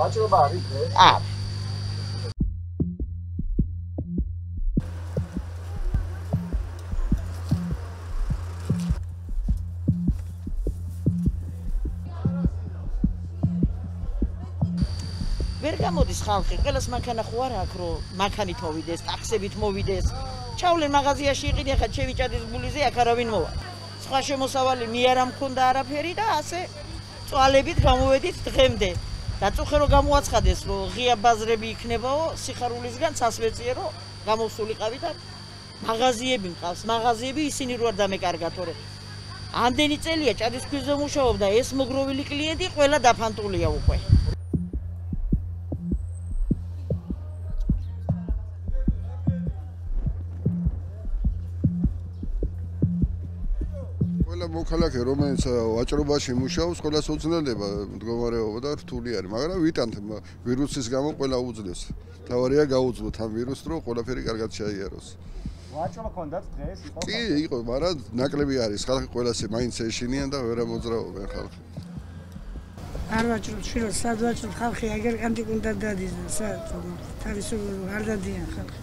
ვაჭრობა არის დღეს? არ ვერ გამოდის ხალხი, ყველას მანქანა ხო არ აქვს, რომ მანქანით მოვიდეს, ტაქსებით მოვიდეს. ჩავლენ მაღაზიაში იყიდე, ხა ჩევიჭადის ბულიზე აქ არავინ მოვა. სხვა შემოსავალი მე არ მქონდა არაფერი და ასე წვალებით გამოვედით დღემდე. დაწუხე რომ გამოაცხადეს, რომ ღია ბაზრები იქნებაო, სიხარულისგან სასვეწიე რომ გამოსულიყავი და მაღაზიები მყავს, მაღაზიები ისინი რო არ დამეკარგათ, თორე ამდენი წელია ჭადის ქვიზე მუშაობდა, ეს მოგროვილი კლიენტი ყველა დაფანტულია უკვე. ყველა მოქალაქე რომელიც ვაჭრობაში მუშაობს, ყველას უძლელდება მდგომარეობა და რთული არის, მაგრამ ვიტანთ ვირუსის გამო ყველა უძლებს. თავარია გაუძლოთ ამ ვირუსს, რომ ყველაფერი კარგად შეაიაროს. ვაჭრობა ქონდათ დღეს? იყო? კი, იყო, მაგრამ ნაკლები არის, ხალხი ყველასე მაინც ეშინიან და ვერ ამოძრაობენ ხალხი. არ ვაჭრობ შვილო სად ვაჭრობ ხალხი აგერ კანტი უნდა დადის და სად თავისუფლად არ დადიან ხალხი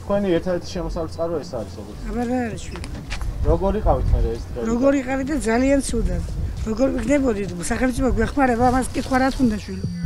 თქვენი ერთადერთი შემოსავლის წყარო ეს არის როგორც. აბა რა არის შვილო როგორ იყავით მე ეს დღე? როგორ იყავი და ძალიან ცუდად. როგორ ვიქნებოდი სახელმწიფო გვეხმარება ამას კითხვა რა თქონდა შვილო